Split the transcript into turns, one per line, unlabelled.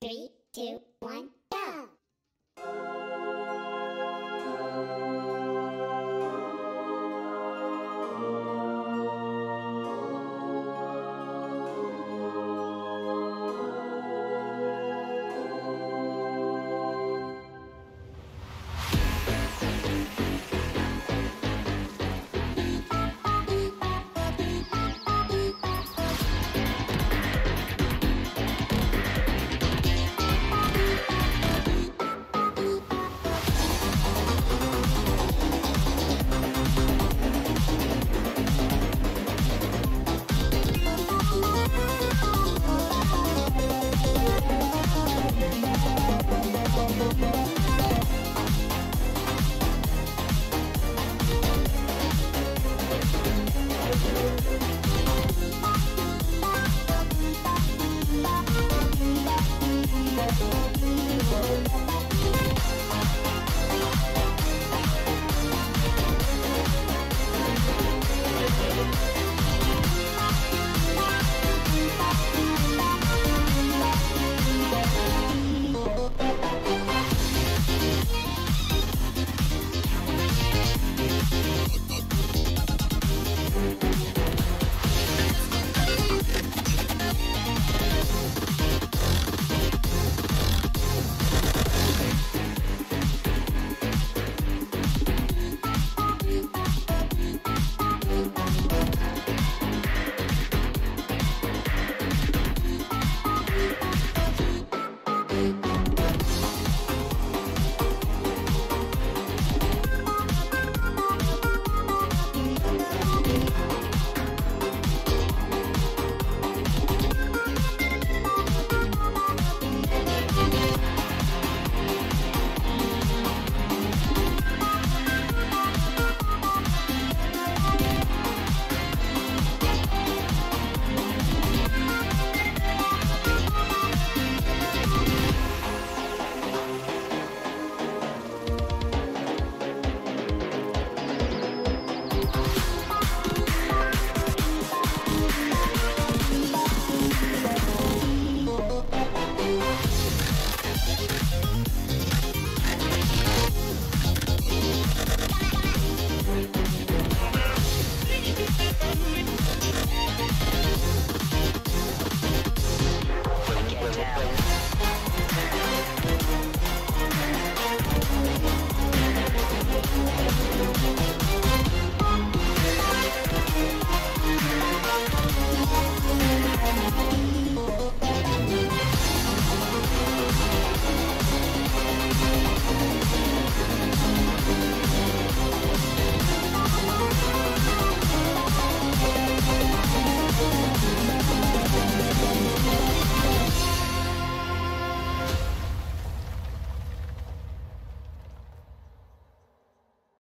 Three, two, one.